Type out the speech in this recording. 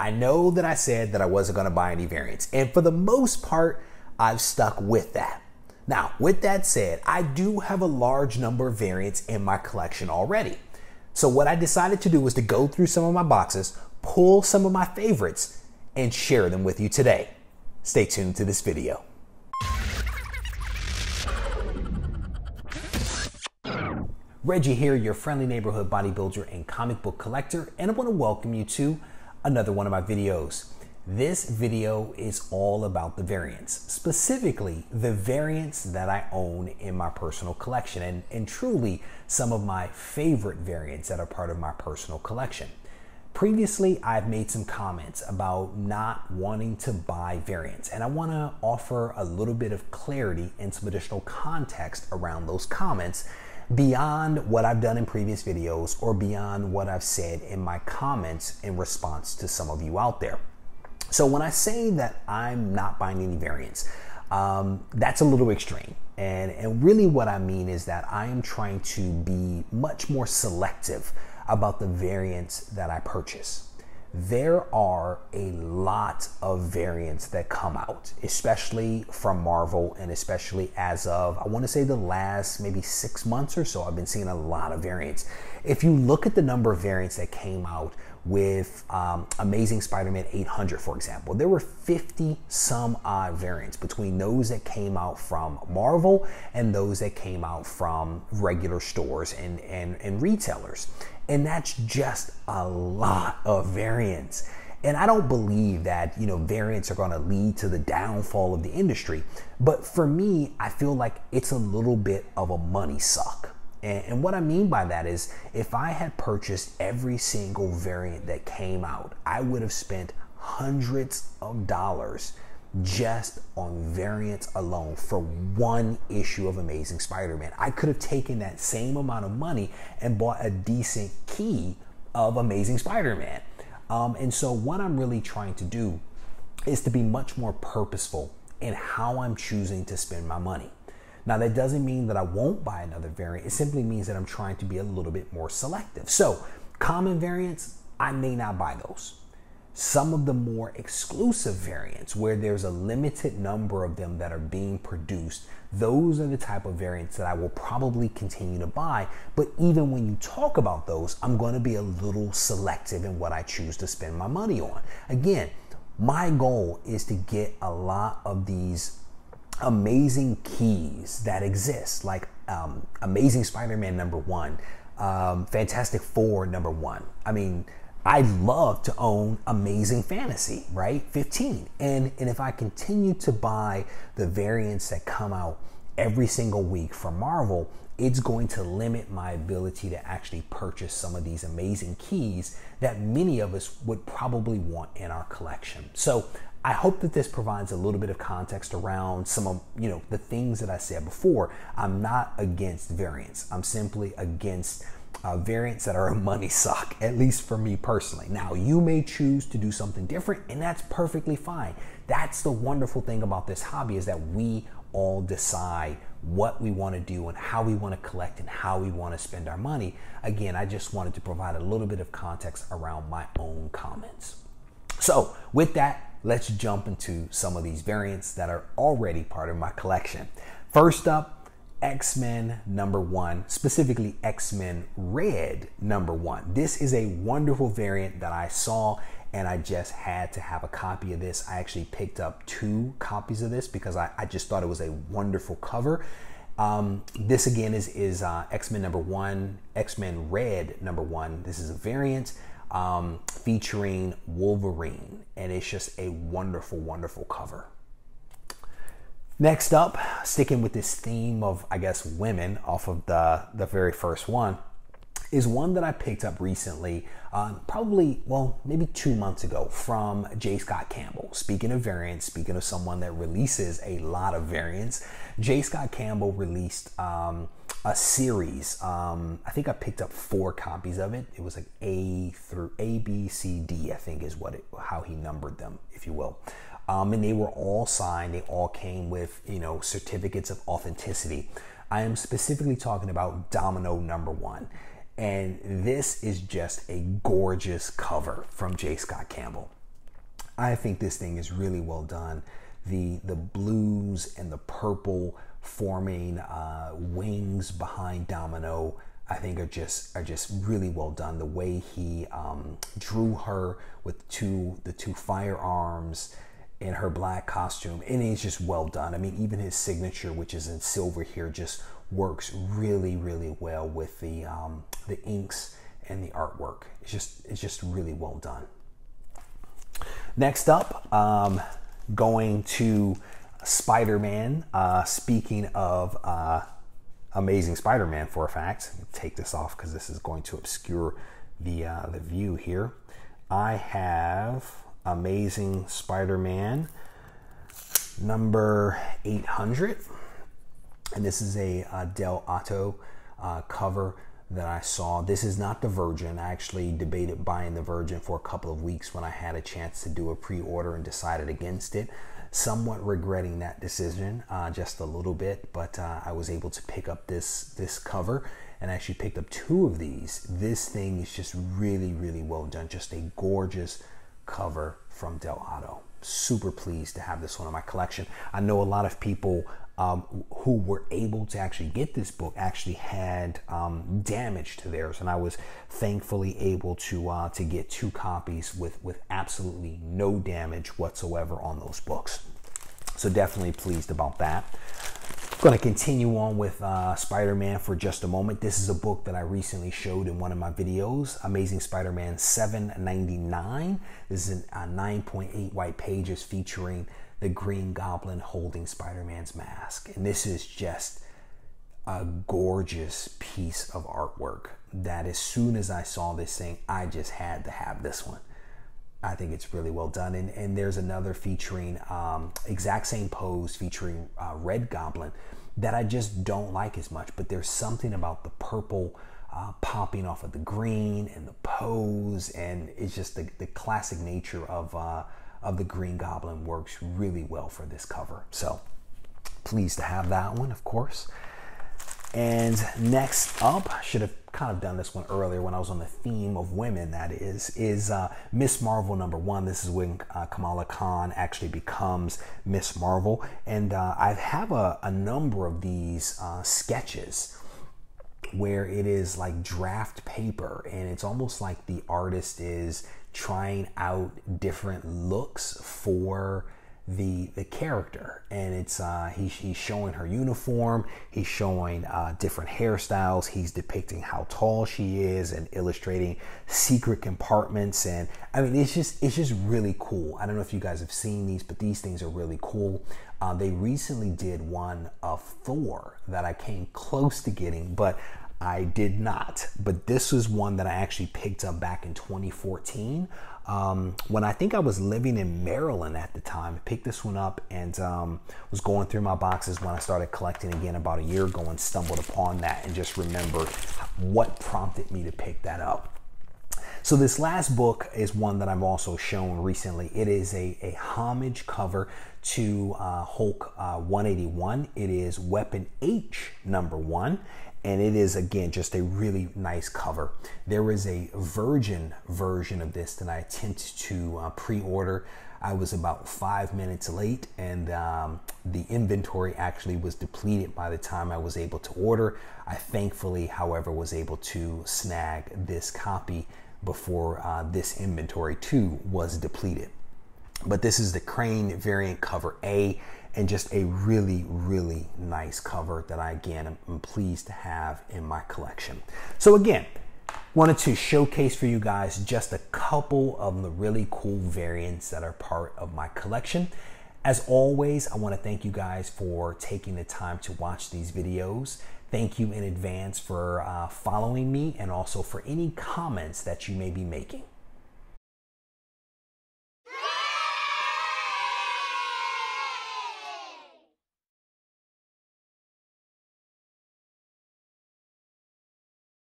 I know that I said that I wasn't going to buy any variants, and for the most part, I've stuck with that. Now, with that said, I do have a large number of variants in my collection already. So, what I decided to do was to go through some of my boxes, pull some of my favorites, and share them with you today. Stay tuned to this video. Regie here, your friendly neighborhood bodybuilder and comic book collector, and I want to welcome you to another one of my videos. This video is all about the variants, specifically the variants that I own in my personal collection, and, and truly some of my favorite variants that are part of my personal collection. Previously, I've made some comments about not wanting to buy variants, and I want to offer a little bit of clarity and some additional context around those comments beyond what I've done in previous videos or beyond what I've said in my comments in response to some of you out there. So when I say that I'm not buying any variants, um, that's a little extreme. And, and really what I mean is that I am trying to be much more selective about the variants that I purchase there are a lot of variants that come out, especially from Marvel and especially as of, I want to say the last maybe six months or so, I've been seeing a lot of variants. If you look at the number of variants that came out with um, Amazing Spider Man 800, for example, there were 50 some odd variants between those that came out from Marvel and those that came out from regular stores and, and, and retailers. And that's just a lot of variance. And I don't believe that, you know, variants are going to lead to the downfall of the industry. But for me, I feel like it's a little bit of a money suck. And, and, what I mean by that is if I had purchased every single variant that came out, I would have spent hundreds of dollars just on variants alone for one issue of Amazing Spider Man. I could have taken that same amount of money and bought a decent key of Amazing Spider Man. Um, and so, what I'm really trying to do is to be much more purposeful in how I'm choosing to spend my money. Now, that doesn't mean that I won't buy another variant, it simply means that I'm trying to be a little bit more selective. So, common variants, I may not buy those some of the more exclusive variants where there's a limited number of them that are being produced those are the type of variants that I will probably continue to buy. But even when you talk about those, I'm going to be a little selective in what I choose to spend my money on. Again, my goal is to get a lot of these amazing keys that exist, like um, Amazing Spider Man number one, um, Fantastic Four number one. I mean, I'd love to own Amazing Fantasy, right? 15. And, and if I continue to buy the variants that come out every single week for Marvel, it's going to limit my ability to actually purchase some of these amazing keys that many of us would probably want in our collection. So I hope that this provides a little bit of context around some of you know the things that I said before. I'm not against variants. I'm simply against uh, variants that are a money suck, at least for me personally. Now, you may choose to do something different, and that's perfectly fine. That's the wonderful thing about this hobby is that we all decide what we want to do and how we want to collect and how we want to spend our money. Again, I just wanted to provide a little bit of context around my own comments. So, with that, let's jump into some of these variants that are already part of my collection. First up, X Men number one, specifically X Men Red number one. This is a wonderful variant that I saw and I just had to have a copy of this. I actually picked up two copies of this because I, I just thought it was a wonderful cover. Um, this again is, is uh, X Men number one, X Men Red number one. This is a variant um, featuring Wolverine, and it's just a wonderful, wonderful cover. Next up, sticking with this theme of, I guess, women off of the, the very first one, is one that I picked up recently, uh, probably, well, maybe two months ago from J. Scott Campbell. Speaking of variants, speaking of someone that releases a lot of variants, J. Scott Campbell released um, a series. Um, I think I picked up four copies of it. It was like A through A, B, C, D, I think is what it, how he numbered them, if you will um, and they were all signed. They all came with you know certificates of authenticity. I am specifically talking about Domino Number One, and this is just a gorgeous cover from J. Scott Campbell. I think this thing is really well done. The the blues and the purple forming uh, wings behind Domino, I think are just are just really well done. The way he um, drew her with two the two firearms in her black costume, and it's just well done. I mean, even his signature, which is in silver here, just works really really well with the um, the inks and the artwork. It's just it's just really well done. Next up, um, going to Spider Man. Uh, speaking of uh, Amazing Spider Man, for a fact, take this off because this is going to obscure the, uh, the view here. I have Amazing Spider Man number 800. And this is a uh, Dell'Otto uh, cover that I saw. This is not the Virgin. I actually debated buying the Virgin for a couple of weeks when I had a chance to do a pre order and decided against it. Somewhat regretting that decision uh, just a little bit, but uh, I was able to pick up this, this cover and actually picked up two of these. This thing is just really, really well done. Just a gorgeous cover from Dell'Otto. Super pleased to have this one in my collection. I know a lot of people um, who were able to actually get this book actually had um, damage to theirs, and I was thankfully able to uh, to get two copies with with absolutely no damage whatsoever on those books. So definitely pleased about that. Going to continue on with uh, Spider-Man for just a moment. This is a book that I recently showed in one of my videos, Amazing Spider-Man 799. This is a 9.8 white pages featuring the Green Goblin holding Spider Man's mask. And this is just a gorgeous piece of artwork that as soon as I saw this thing, I just had to have this one. I think it's really well done. And, and there's another featuring um, exact same pose featuring uh, Red Goblin that I just don't like as much. But there's something about the purple uh, popping off of the green and the pose, and it's just the, the classic nature of uh, of the Green Goblin works really well for this cover. So pleased to have that one, of course. And next up, should have kind of done this one earlier when I was on the theme of women, that is, is uh, Ms. Marvel number one. This is when uh, Kamala Khan actually becomes Ms. Marvel. And uh, I have a, a, number of these uh, sketches where it is like draft paper and it's almost like the artist is trying out different looks for the the character. And it's uh he, he's showing her uniform. He's showing uh different hairstyles. He's depicting how tall she is and illustrating secret compartments. And i mean it's just it's just really cool. I don't know if you guys have seen these but these things are really cool. Uh, they recently did one of thor that i came close to getting but I did not, but this was one that I actually picked up back in 2014 um, when I think I was living in Maryland at the time. I picked this one up and um, was going through my boxes when I started collecting again about a year ago and stumbled upon that and just remembered what prompted me to pick that up. So this last book is one that I've also shown recently. It is a, a homage cover to uh, Hulk uh, 181. It is Weapon H number one and it is again just a really nice cover. There is a virgin version of this that I attempted to uh, pre-order. I was about five minutes late, and um, the inventory actually was depleted by the time I was able to order. I thankfully, however, was able to snag this copy before uh, this inventory too was depleted. But this is the Crane variant cover A and just a really, really nice cover that I, again, am pleased to have in my collection. So again, wanted to showcase for you guys just a couple of the really cool variants that are part of my collection. As always, I want to thank you guys for taking the time to watch these videos. Thank you in advance for uh, following me and also for any comments that you may be making.